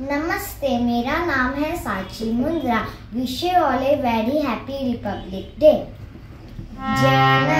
नमस्ते, मेरा नाम है Sachi Mundra. Wish you all a very happy Republic Day जय